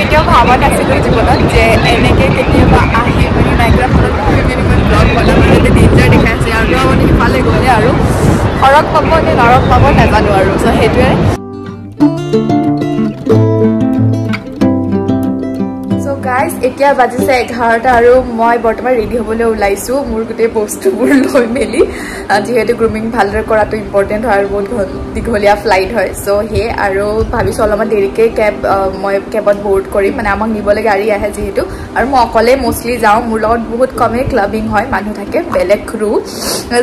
কেতিয়াও ভবা নাছিলোঁ জীৱনত যে এনেকৈ কেতিয়াবা আহি পিনি মই ব্লগ বনাম মানে ডেঞ্জাৰ দেখাই আছে। আৰু মানে সিফালে গ'লে আৰু সৰগ পাব নে নৰক পাব নাজানো আৰু। চ' সেইটোৱে। গাইজ এতিয়া বাজিছে এঘাৰটা আৰু মই বৰ্তমান ৰেডি হ'বলৈ ওলাইছোঁ। মোৰ গোটেই বস্তুবোৰ লৈ মেলি। যিহেতু গ্ৰুমিং ভালদৰে কৰাটো ইম্পৰ্টেণ্ট হয় আৰু বহুত দীঘলীয়া ফ্লাইট হয়। চ' সেই আৰু ভাবিছোঁ অলপমান দেৰিকৈ কেব মই কেবত বৰ্ড কৰিম মানে আমাক নিবলৈ গাড়ী আহে যিহেতু। আৰু মই অকলে মষ্টলি যাওঁ। মোৰ লগত বহুত কমেই ক্লাবিং হয় মানুহ থাকে বেলেগ ক্ৰু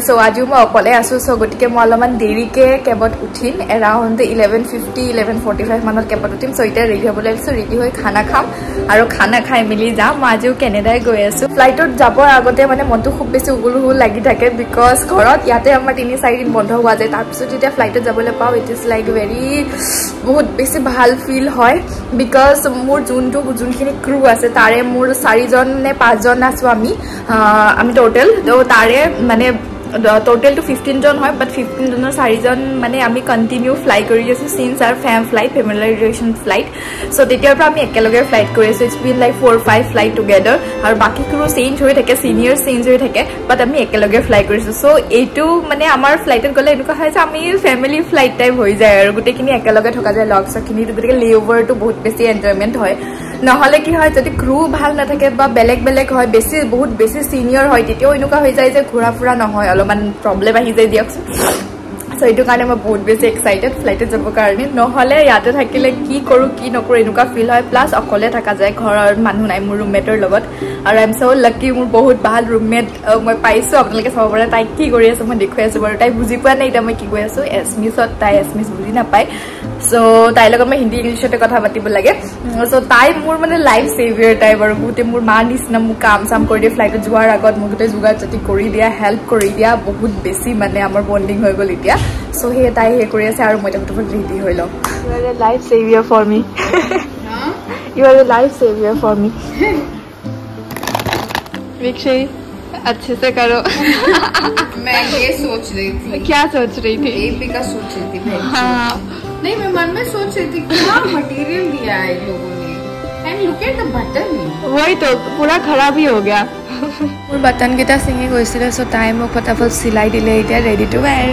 চ' আজিও মই অকলে আছোঁ। চ' গতিকে মই অলপমান দেৰিকৈ কেবত উঠিম। Around eleven fifty eleven forty five মানত কেবত উঠিম। চ' এতিয়া ৰেডি হ'বলৈ আহিছোঁ ৰেডি হৈ খানা খাম। আৰু খানা খাই মেলি যাম মই আজিও কেনেডাই গৈ আছোঁ। ফ্লাইটত যাবৰ আগতে মানে মনটো খুব বেছি উগুল হুগুল লাগি থাকে বিকজ ঘৰত ইয়াতে আমাৰ তিনি চাৰিদিন বন্ধ হোৱা যায়। তাৰপিছত যেতিয়া ফ্লাইটত যাবলৈ পাওঁ ইট ইজ লাইক ভেৰি বহুত বেছি ভাল ফিল হয় বিকজ মোৰ যোনটো যোনখিনি ক্ৰু আছে তাৰে মোৰ চাৰিজন নে পাঁচজন আছোঁ আমি আমি ট'টেল ত' তাৰে মানে ট'টেলটো ফিফটিনজন হয় বাট ফিফটিনজনৰ চাৰিজন মানে আমি কণ্টিনিউ ফ্লাই কৰি আছোঁ চিনছ আৰু fam flight familiarisation flight so' তেতিয়াৰ পৰা আমি একেলগে ফ্লাইট কৰি আছোঁ it's been like four five flight together আৰু বাকী ক্ৰু চেঞ্জ হৈ থাকে চিনিয়ৰ চেঞ্জ হৈ থাকে বাট আমি একেলগে ফ্লাই কৰিছোঁ চ' এইটো মানে আমাৰ ফ্লাইটত গ'লে এনেকুৱা হয় যে আমি ফেমিলি ফ্লাইট টাইপ হৈ যায় আৰু গোটেইখিনি একেলগে থকা যায় লগ চগখিনি গতিকে লে অভাৰটো বহুত বেছি এনজয়মেণ্ট হয়। নহ'লে কি হয় যদি ক্ৰু ভাল নাথাকে বা বেলেগ বেলেগ হয় বেছি বহুত বেছি চিনিয়ৰ হয় তেতিয়াও এনেকুৱা হৈ যায় যে ঘূৰা ফুৰা নহয় অলপমান প্ৰব্লেম আহি যায় দিয়কচোন। চ' এইটো কাৰণে মই বহুত বেছি এক্সাইটেড ফ্লাইটত যাবৰ কাৰণে। নহ'লে ইয়াতে থাকিলে কি কৰোঁ কি নকৰোঁ এনেকুৱা ফিল হয়। প্লাছ অকলে থকা যায় ঘৰৰ মানুহ নাই মোৰ ৰুমমেটৰ লগত। আৰু আই এম চ' লাকি মোৰ বহুত ভাল ৰুমমেট মই পাইছোঁ আপোনালোকে চাব পাৰে। তাইক কি কৰি আছোঁ মই দেখুৱাই আছোঁ বাৰু। তাই বুজি পোৱা নাই এতিয়া মই কি কৈ আছোঁ। এছমিছত তাই এছমিছ বুজি নাপায়। চ' তাইৰ লগত মই হিন্দী ইংলিছতে কথা পাতিব লাগে। চ' তাই মোৰ মানে লাইফ ছেভিয়াৰ টাইপ আৰু গোটেই মোৰ মাৰ নিচিনা মোক কাম চাম কৰি দিয়ে। ফ্লাইটত যোৱাৰ আগত মোক গোটেই যোগাৰ কৰি দিয়া হেল্প কৰি দিয়া। বহুত বেছি মানে আমাৰ বণ্ডিং হৈ গ'ল এতিয়া। চ' সেয়ে তাই সেই কৰি আছে আৰু মই এতিয়া ফটোফট ৰেডি হৈ লওঁ you are a life saviour for me you are a life saviour for me विक्षय अच्छे से करो मैं ये सोच रही थी क्या सोच रही थी एपी का सोच रही थी मैं हाँ नहीं मैं मन में सोच रही थी क्या मटेरियल दिया है इन लोगों ने and look at the button वही तो पूरा खराब ही हो गया মোৰ বাটনকেইটা ছিঙি গৈছিলে চ' তাই মোক ফটাফট চিলাই দিলে এতিয়া ৰেডি টু ৱেৰ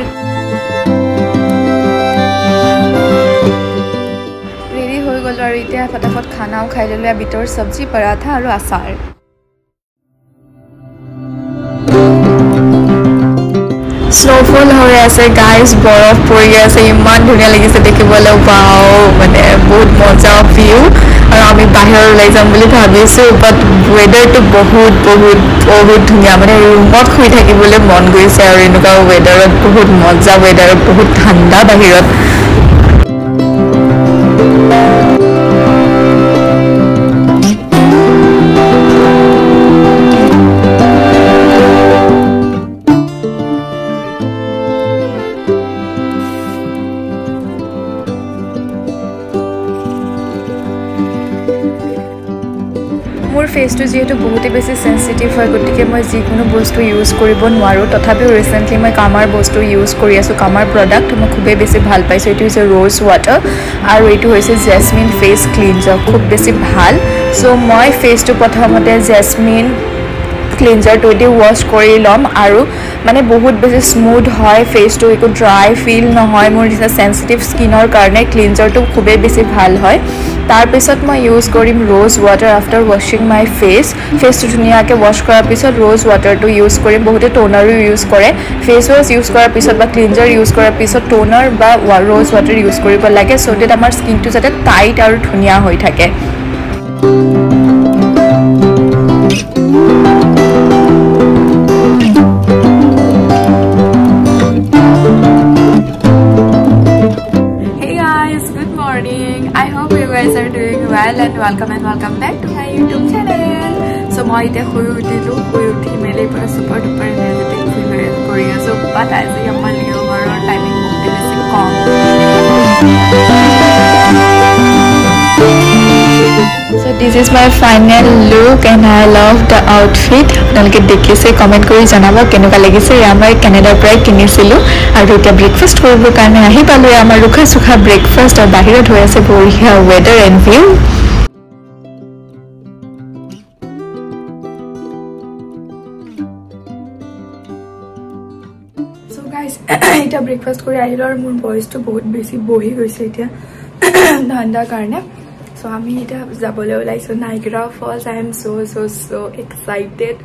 গ'লো আৰু এতিয়া ফটাফট খানাও খাই ল'লোঁ বিটৰ চব্জি পৰাঠা আৰু আচাৰ। স্ন'ফল হৈ আছে গাইজ বৰফ পৰি আছে ইমান ধুনীয়া লাগিছে দেখিবলৈ পাওঁ মানে বহুত মজা ভিউ আৰু আমি বাহিৰত ওলাই যাম বুলি ভাবিছোঁ বাট ৱেডাৰটো বহুত বহুত বহুত ধুনীয়া। মানে ৰুমত শুই থাকিবলৈ মন গৈছে আৰু এনেকুৱা ৱেডাৰত বহুত মজা ৱেডাৰত বহুত ঠাণ্ডা বাহিৰত। ফেচটো যিহেতু বহুতেই বেছি চেঞ্চিটিভ হয় গতিকে মই যিকোনো বস্তু ইউজ কৰিব নোৱাৰোঁ। তথাপিও ৰিচেণ্টলি মই কামাৰ বস্তু ইউজ কৰি আছোঁ কামাৰ প্ৰডাক্ট মই খুবেই বেছি ভাল পাইছোঁ। এইটো হৈছে ৰ'জ ৱাটাৰ আৰু এইটো হৈছে জেচমিন ফেচ ক্লিনজাৰ খুব বেছি ভাল। চ' মই ফেচটো প্ৰথমতে জেচমিন ক্লিনজাৰটোৱেদি ৱাছ কৰি ল'ম আৰু মানে বহুত বেছি স্মুথ হয় ফেচটো একো ড্ৰাই ফিল নহয় মোৰ নিচিনা চেঞ্চিটিভ স্কিনৰ কাৰণে ক্লিনজাৰটো খুবেই বেছি ভাল হয়। তাৰপিছত মই ইউজ কৰিম ৰ'জ ৱাটাৰ আফটাৰ ৱাশ্বিং মাই ফেচ ফেচটো ধুনীয়াকৈ ৱাশ্ব কৰাৰ পিছত ৰ'জ ৱাটাৰটো ইউজ কৰিম বহুতে ট'নাৰো ইউজ কৰে। ফেচ ৱাছ ইউজ কৰাৰ পিছত বা ক্লিনজাৰ ইউজ কৰাৰ পিছত ট'নাৰ বা ৰ'জ ৱাটাৰ ইউজ কৰিব লাগে চ' ডেট আমাৰ স্কিনটো যাতে টাইট আৰু ধুনীয়া হৈ থাকে। Well and welcome and welcome back to my YouTube channel. So মই এতিয়া শুই উঠিলোঁ শুই উঠি মেলি পৰা ছুপাৰ টুপাৰ এনাৰ্জেটিক ফিল কৰি আছোঁ বাট আজি আমাৰ লিঅ'ভাৰৰ টাইমিং বহুতে বেছি কম So this is my final look and I love the outfit. Nalke dekhi se comment kori jana ba kenu ka lagi se yamar Canada pride kini silu. Aro kya breakfast kori bo karna ahi palu yamar rukha sukha breakfast aur bahira thoya se bori ya weather and view. এটা breakfast কৰি আহিলোঁ আৰু মোৰ বইচটো বহুত বেছি বহি গৈছে এতিয়া ঠাণ্ডাৰ কাৰণে আমি এতিয়া যাবলৈ ওলাইছোঁ Niagara falls I am so' so' so' excited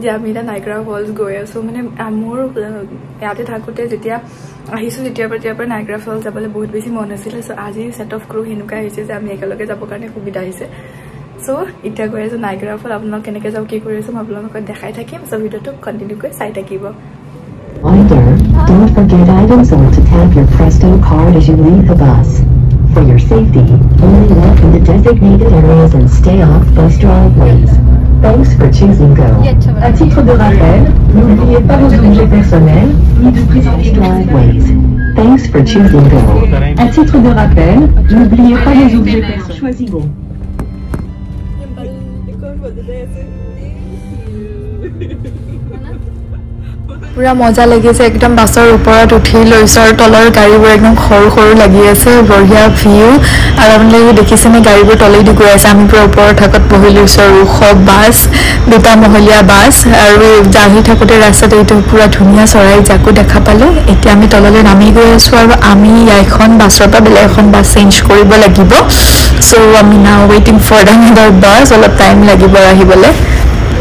যে আমি এতিয়া নাইগ্ৰা ফলছ গৈ আছোঁ মানে মোৰ ইয়াতে থাকোঁতে যেতিয়া আহিছোঁ যেতিয়াৰ পৰা তেতিয়াৰ পৰা নাইগ্ৰা ফলছ যাবলৈ বহুত বেছি মন আছিলে। চ' আজি ছেট অফ ক্ৰু সেনেকুৱা হৈছে যে আমি একেলগে যাবৰ কাৰণে সুবিধা হৈছে। চ' এতিয়া গৈ আছোঁ নাইগ্ৰা ফল আপোনালোক কেনেকৈ যাওঁ কি কৰি আছোঁ মই আপোনালোকক দেখাই থাকিম। চ' ভিডিঅ'টো কণ্টিনিউ কৰি চাই থাকিব। Don't forget items or to tap your Presto card as you leave the bus. For your safety, only walk in the designated areas and stay off bus driveways. Thanks for choosing Go. À titre de rappel, n'oubliez pas vos objets personnels, ni de préserver driveways. Thanks for choosing Go. À titre de rappel, n'oubliez pas les objets personnels. Choisis Go. পুৰা মজা লাগিছে। একদম বাছৰ ওপৰত উঠি লৈছোঁ আৰু তলৰ গাড়ীবোৰ একদম সৰু সৰু লাগি আছে বঢ়িয়া ভিউ আৰু আপোনালোকে দেখিছেনে গাড়ীবোৰ তলেদি গৈ আছে? আমি পুৰা ওপৰৰ থাকত বহি লৈছোঁ ওখ বাছ দুটা মহলীয়া বাছ আৰু আহি থাকোঁতে ৰাস্তাত এইটো পুৰা ধুনীয়া চৰাই জাকো দেখা পালোঁ। এতিয়া আমি তললৈ নামি গৈ আছোঁ আৰু আমি এখন বাছৰ পৰা বেলেগ এখন বাছ চেঞ্জ কৰিব লাগিব। চ' আমি নাও ৱেইটিং ফৰ দ্য বাছ অলপ টাইম লাগিব আহিবলৈ।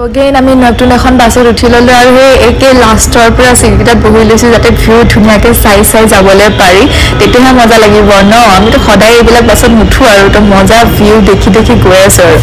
অগেইন আমি নতুন এখন বাছত উঠি ল'লোঁ আৰু সেই একে লাষ্টৰ পৰা চিটকেইটাত বহি লৈছোঁ যাতে ভিউ ধুনীয়াকৈ চাই চাই যাবলৈ পাৰি। তেতিয়াহে মজা লাগিব ন? আমিতো সদায় এইবিলাক বাছত নুঠোঁ আৰু তো মজা ভিউ দেখি দেখি গৈ আছোঁ আৰু।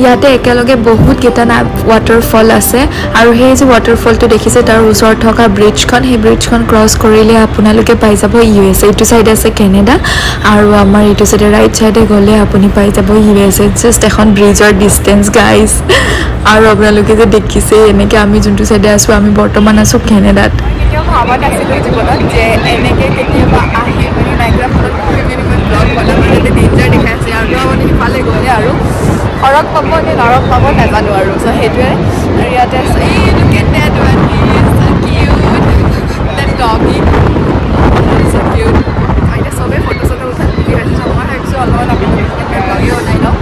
ইয়াতে একেলগে বহুত কেইটা ৱাটাৰফল আছে আৰু সেই যে ৱাটাৰফলটো দেখিছে তাৰ ওচৰত থকা ব্ৰিজখন সেই ব্ৰিজখন ক্ৰছ কৰিলে আপোনালোকে পাই যাব ইউ এছ এইটো চাইডে আছে কেনেডা আৰু আমাৰ এইটো চাইডে ৰাইট চাইডে গ'লে আপুনি পাই যাব ইউ এছ এ জাষ্ট এখন ব্ৰিজৰ ডিষ্টেঞ্চ গাইজ আৰু আপোনালোকে যে দেখিছে এনেকৈ আমি যোনটো চাইডে আছোঁ আমি বৰ্তমান আছোঁ কেনেডাত। জীৱনত যে এনেকৈ কেতিয়াবা আহি মানে নাইগ্ৰা ফলত ব্লগ বনাব যাতে ডেঞ্জাৰ দেখাই আছে আৰু মানে সিফালে গ'লে আৰু সৰগ পাব নে নৰক পাব নাজানো আৰু চ' সেইটোৱে। আৰু ইয়াতে আছে। চবেই ফটো চটো উঠাই মই ভাবিছোঁ অলপমান আপোনালোকে ডগি ওলাই লওঁ।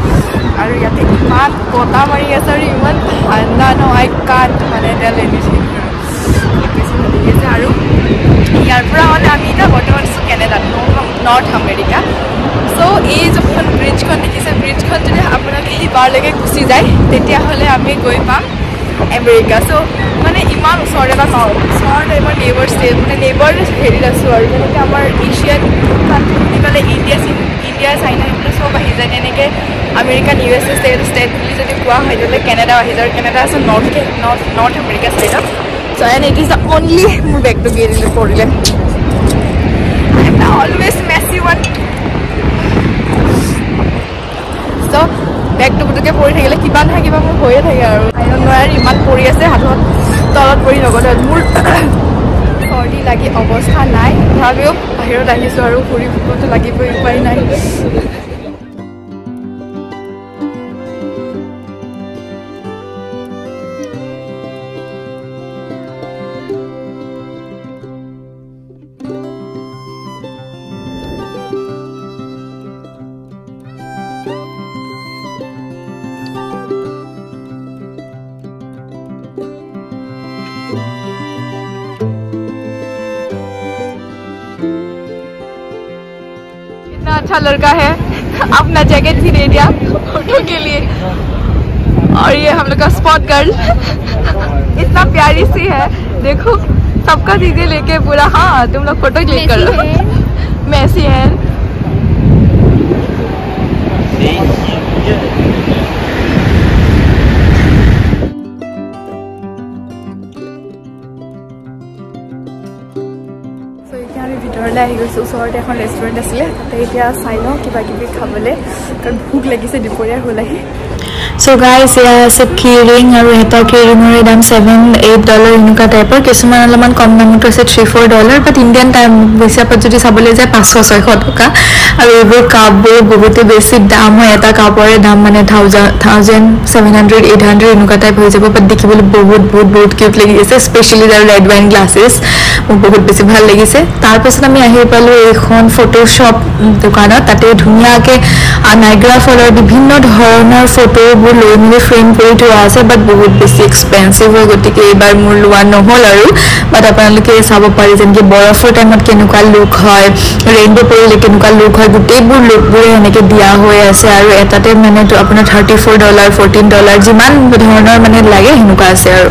আৰু ইয়াতে ইমান বতাহ মাৰি আছে আৰু ইমান ঠাণ্ডা ন আই কাট মানে এতিয়া লেডিছে আৰু। ইয়াৰ পৰা মানে আমি এতিয়া বৰ্তমান আছোঁ কেনেডাত নৰ্থ আমেৰিকা। চ' এই সিবাৰলৈকে গুচি যায় তেতিয়াহ'লে আমি গৈ পাম আমেৰিকা। চ' মানে ইমান ওচৰতে বা নহয় ওচৰতে আমাৰ নেইবাৰ ষ্টেট মানে নেইবাৰ হেৰিত আছোঁ আৰু যেনেকৈ আমাৰ এছিয়ান কাণ্ট্ৰি ক'লে ইণ্ডিয়া ইণ্ডিয়া চাইনা এইবিলাক চব আহি যায়। তেনেকৈ American U S A state state বুলি যদি কোৱা হয় তেতিয়াহ'লে কেনেডাও আহি যায়। কেনেডা আছে north north north America ষ্টেটত so' and it is the only মোৰ বেগটো গেৰিলে পৰিলে। অলৱেজ মেচি ওৱান চ' বেগটো পুটুকৈ পৰি থাকিলে কিবা নহয় কিবা মোৰ হৈয়ে থাকে আৰু। নোৱাৰি ইমান পৰি আছে হাতত তলত পৰি নগ'লে মোৰ চৰ্দি লাগি অৱস্থা নাই। তথাপিও বাহিৰত আহিছোঁ আৰু ঘূৰি ফুৰিবতো লাগিবই উপায় নাই। अच्छा लड़का है। अपना जैकेट भी दे दिया फ़ोटो के लिए। और ये हम लोग का स्पॉट गर्ल इतना प्यारी सी है। देखो सबका दीदी लेके पूरा हाँ तुम लोग फ़ोटो क्लिक कर लो। मैसी है। ভিতৰলৈ আহি গৈছোঁ ওচৰতে এখন ৰেষ্টুৰেণ্ট আছিলে তাতে এতিয়া চাই লওঁ কিবা কিবি খাবলৈ কাৰণ ভোক লাগিছে দুপৰীয়া হ'ল আহি। চ' গাইজ এয়া আছে কিৰিং আৰু এটা কিৰিঙৰ দাম ছেভেন এইট ডলাৰ এনেকুৱা টাইপৰ কিছুমান অলপমান কম দামতো আছে three four dollar but Indian time হিচাপত যদি চাবলৈ যায় পাঁচশ ছয়শ টকা আৰু এইবোৰ কাপবোৰ বহুতে বেছি দাম হয় এটা কাপৰে দাম মানে thousand thousand seven hundred eight hundred এনেকুৱা টাইপ হৈ যাব বাট দেখিবলৈ বহুত বহুত বহুত কিউট লাগিছে স্পেচিয়েলি তাৰ ৰেড ৱাইন গ্লাছেছ মোক বহুত বেছি ভাল লাগিছে তাৰপাছত আমি আহি পালোঁ এইখন ফটোশ্বপ দোকানত তাতে ধুনীয়াকৈ নাইগ্ৰা ফলৰ বিভিন্ন ধৰণৰ ফটোবোৰ লৈ মেলি ফ্ৰেম কৰি থোৱা আছে বাট বহুত বেছি এক্সপেঞ্চিভ হয় গতিকে এইবাৰ মোৰ লোৱা নহ'ল আৰু। বাট আপোনালোকে চাব পাৰে যেনেকৈ বৰফৰ টাইমত কেনেকুৱা লুক হয় ৰেইনব' পৰিলে কেনেকুৱা লুক হয় গোটেইবোৰ লুকবোৰে এনেকৈ দিয়া হৈ আছে আৰু এটাতে মানে আপোনাৰ thirty four dollar fourteen dollar যিমান ধৰণৰ মানে লাগে সেনেকুৱা আছে আৰু।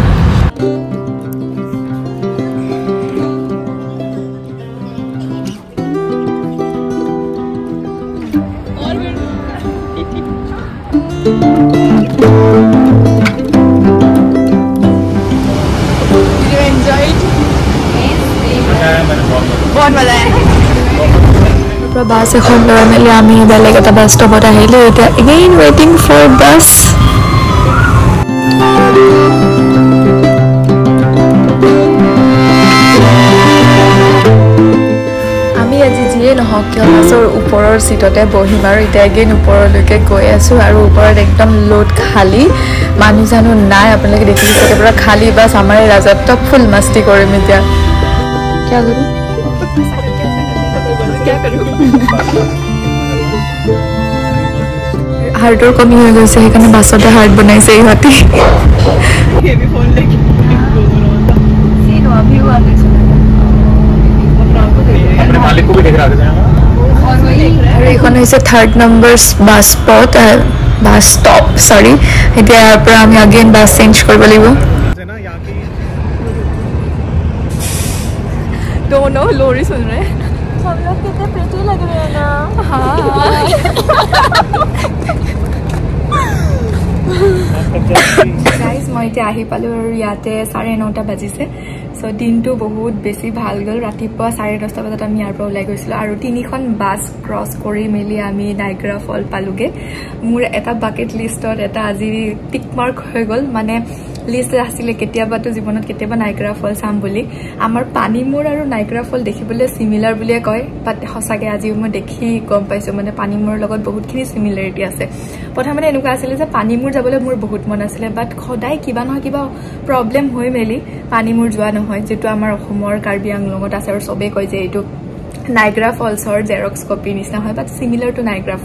বাছ এখন লৈ মেলি আমি বেলেগ এটা বাছ ষ্টপত আহিলোঁ এতিয়া এগেইন ৱেইটিং ফৰ বাছ আমি আজি যিয়ে নহওক কিয় বাছৰ ওপৰৰ ছিটতে বহিম আৰু এতিয়া এগেইন ওপৰলৈকে গৈ আছোঁ আৰু ওপৰত একদম লোড খালী মানুহ জানো নাই আপোনালোকে দেখিছে একেবাৰে খালী বাছ আমাৰ ৰাজত্ব ফুল মাস্তি কৰিম এতিয়া কিয় কৰোঁ হাৰ্টৰ কমি হৈ গৈছে সেইকাৰণে বাছতে হাৰ্ট বনাইছে ইহঁতি अपने मालिक को भी देख रहा था আৰু এইখন হৈছে third number bus spot bus stop চৰি এতিয়া ইয়াৰ পৰা আমি আগেইন বাছ চেঞ্জ কৰিব লাগিব दोनों लोरी सुन रहे हैं हम लोग कितने प्रिटी लग रहे हैं ना গাইজ মই এতিয়া আহি পালোঁ আৰু ইয়াতে চাৰে নটা বাজিছে চ' দিনটো বহুত বেছি ভাল গ'ল ৰাতিপুৱা চাৰে দহটা বজাত আমি ইয়াৰ পৰা ওলাই গৈছিলোঁ আৰু তিনিখন বাছ ক্ৰছ কৰি মেলি আমি নাইগ্ৰা ফল পালোগৈ মোৰ এটা বাকেট লিষ্টত এটা আজি টিক মাৰ্ক হৈ গ'ল মানে লিষ্ট আছিলে কেতিয়াবাতো জীৱনত কেতিয়াবা নাইগ্ৰা ফল চাম বুলি। আমাৰ পানীমূৰ আৰু নাইগ্ৰা ফল দেখিবলৈ চিমিলাৰ বুলিয়ে কয় বাট সঁচাকৈ আজিও মই দেখি গম পাইছোঁ মানে পানীমূৰৰ লগত বহুতখিনি চিমিলাৰিটি আছে। প্ৰথমতে এনেকুৱা আছিলে যে পানীমূৰ যাবলৈ মোৰ বহুত মন আছিলে বাট সদায় কিবা নহয় কিবা প্ৰব্লেম হৈ মেলি পানীমূৰ যোৱা নহয় যিটো আমাৰ অসমৰ কাৰ্বি আংলঙত আছে আৰু চবেই কয় যে এইটো নাইগ্ৰা ফলছৰ জেৰক্স কপিৰ নিচিনা হয় but similar to Niagara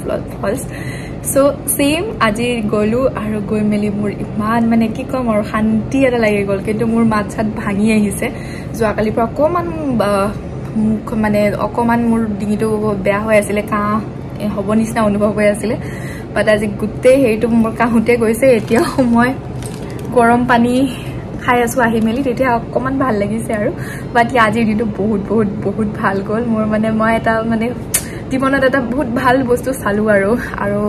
falls. So' same আজি গ'লোঁ আৰু গৈ মেলি মোৰ ইমান মানে কি ক'ম আৰু শান্তি এটা লাগি গ'ল। কিন্তু মোৰ মাত চাত ভাঙি আহিছে। যোৱাকালিৰ পৰা অকণমান মুখ মানে অকণমান মোৰ ডিঙিটো বেয়া হৈ আছিলে কাহ হ'ব নিচিনা অনুভৱ হৈ আছিলে। বাট আজি গোটেই হেৰিটো মোৰ কাহোঁতে গৈছে। এতিয়াও মই গৰম পানী খাই আছোঁ আহি মেলি। তেতিয়া অকণমান ভাল লাগিছে আৰু। বাট আজিৰ দিনটো বহুত বহুত বহুত ভাল গ'ল। মোৰ মানে মই এটা মানে জীৱনত এটা বহুত ভাল বস্তু চালোঁ আৰু। আৰু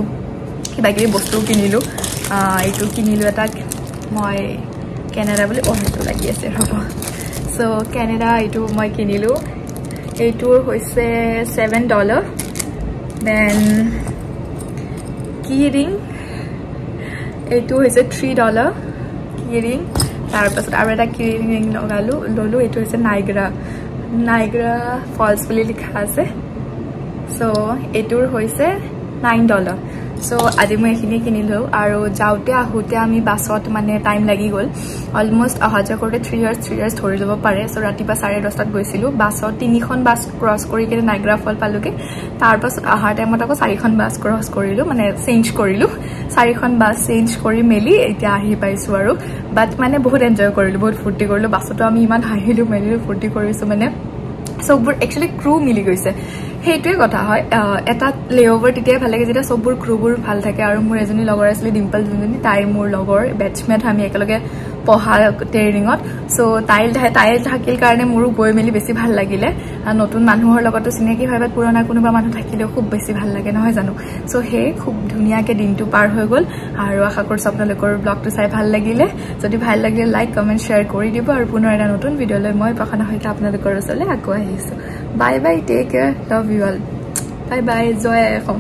কিবা কিবি বস্তুও কিনিলোঁ। এইটো কিনিলোঁ এটা মই কেনেডা বুলি অঁ সেইটো লাগি আছে ৰ'ব। চ' কেনেডা এইটো মই কিনিলোঁ। এইটোৰ হৈছে ছেভেন ডলাৰ দেন কি ৰিং এইটো হৈছে থ্ৰী ডলাৰ কি ৰিং তাৰপাছত আৰু এটা কি ৰিং লগালোঁ ল'লোঁ এইটো হৈছে নাইগ্ৰা। নাইগ্ৰা ফলছ বুলি লিখা আছে। চ' এইটোৰ হৈছে নাইন ডলাৰ চ' আজি মই এইখিনি কিনিলোঁ আৰু যাওঁতে আহোঁতে আমি বাছত মানে টাইম লাগি গ'ল। অলমষ্ট অহা যোৱা কৰোঁতে থ্ৰী ইয়াৰ্ছ থ্ৰী ইয়াৰ্ছ ধৰি ল'ব পাৰে। চ' ৰাতিপুৱা চাৰে দহটাত গৈছিলোঁ। বাছত তিনিখন বাছ ক্ৰছ কৰি কিনে নাইগ্ৰা ফল পালোগৈ। তাৰপাছত অহাৰ টাইমত আকৌ চাৰিখন বাছ ক্ৰছ কৰিলোঁ মানে চেঞ্জ কৰিলোঁ। চাৰিখন বাছ চেঞ্জ কৰি মেলি এতিয়া আহি পাইছোঁ আৰু। বাট মানে বহুত এনজয় কৰিলোঁ বহুত ফূৰ্তি কৰিলোঁ। বাছতো আমি ইমান হাঁহিলোঁ মেলিলোঁ ফূৰ্তি কৰিছোঁ মানে। চববোৰ একচুৱেলি ক্ৰু মিলি গৈছে। সেইটোৱে কথা হয়। এটা লেঅ'ভাৰ তেতিয়াই ভাল লাগে যেতিয়া চববোৰ ক্ৰুবোৰ ভাল থাকে আৰু মোৰ এজনী লগৰ আছিলে ডিম্পল যোনজনী তাই মোৰ লগৰ বেটছমেট আমি একেলগে পঢ়া ট্ৰেইনিঙত চ' তাই তাই থাকিল কাৰণে মোৰো গৈ মেলি বেছি ভাল লাগিলে। নতুন মানুহৰ লগতো চিনাকি হয় বা পুৰণা কোনোবা মানুহ থাকিলেও খুব বেছি ভাল লাগে নহয় জানো? চ' সেই খুব ধুনীয়াকৈ দিনটো পাৰ হৈ গ'ল আৰু আশা কৰিছোঁ আপোনালোকৰ ব্লগটো চাই ভাল লাগিলে। যদি ভাল লাগিলে লাইক কমেণ্ট শ্বেয়াৰ কৰি দিব আৰু পুনৰ এটা নতুন ভিডিঅ'লৈ মই প্ৰসানা সৈতে আপোনালোকৰ ওচৰলৈ আকৌ আহিছোঁ। Bye bye take care love you all bye bye Jay Assam.